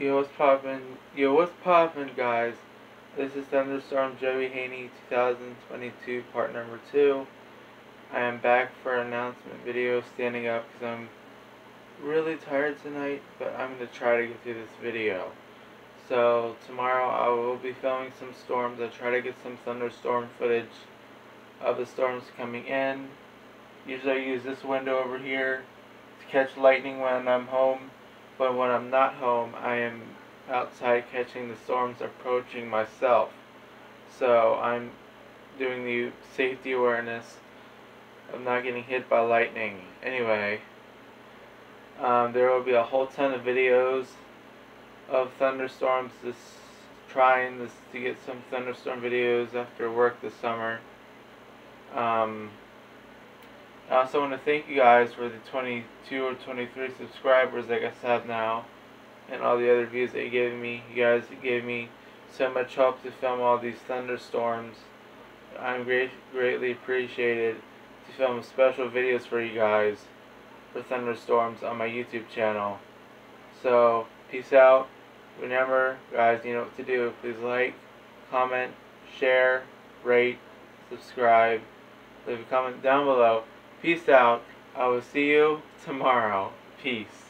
Yo, what's poppin'? Yo, what's poppin', guys? This is Thunderstorm Joey Haney 2022, part number two. I am back for an announcement video, standing up because I'm really tired tonight, but I'm to try to get through this video. So, tomorrow I will be filming some storms. I'll try to get some thunderstorm footage of the storms coming in. Usually I use this window over here to catch lightning when I'm home but when I'm not home, I am outside catching the storms approaching myself. So I'm doing the safety awareness of not getting hit by lightning. Anyway, um, there will be a whole ton of videos of thunderstorms. This trying this to get some thunderstorm videos after work this summer. Um, Uh, I also want to thank you guys for the 22 or 23 subscribers I guess I have now and all the other views that you gave me. You guys gave me so much help to film all these thunderstorms. I'm great, greatly appreciated to film special videos for you guys for thunderstorms on my YouTube channel. So, peace out. Remember, guys, you know what to do. Please like, comment, share, rate, subscribe. Leave a comment down below. Peace out. I will see you tomorrow. Peace.